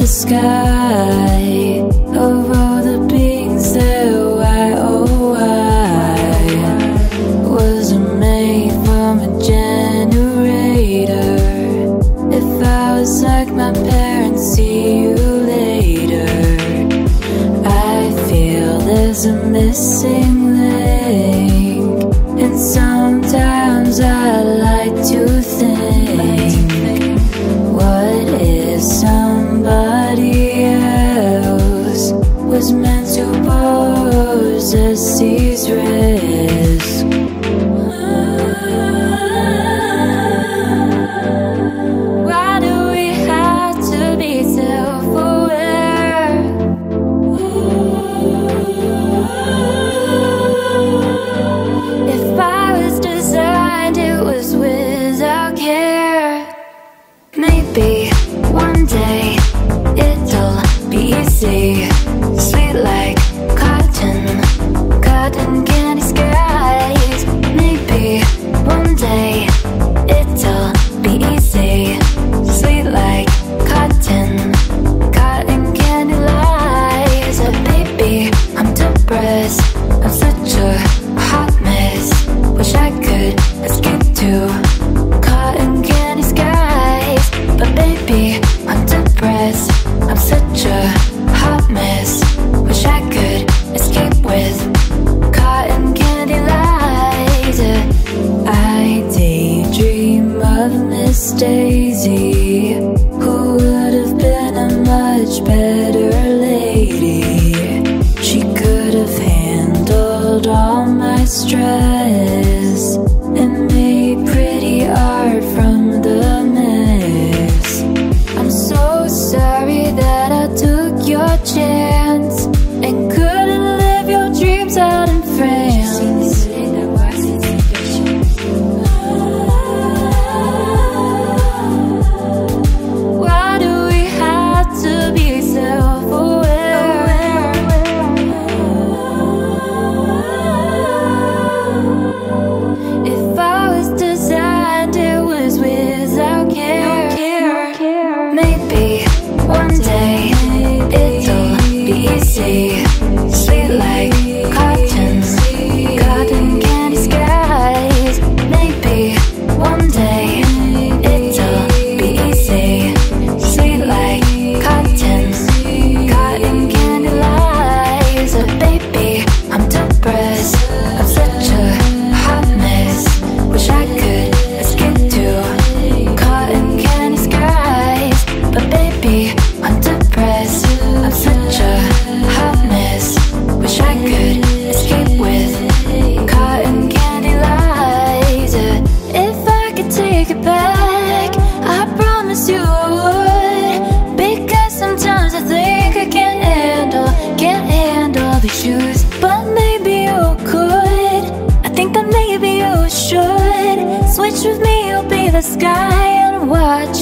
the sky of all the beings that I oh why, wasn't made from a generator. If I was like my parents, see you later. I feel there's a missing link and some. possesses risk. Why do we have to be self-aware? If I was designed, it was without care. Maybe one day it'll be easy, sweet like. much better lady. She could have handled all my stress and made pretty art from the mess. I'm so sorry that I took your chance. see But maybe you could. I think that maybe you should. Switch with me, you'll be the sky and watch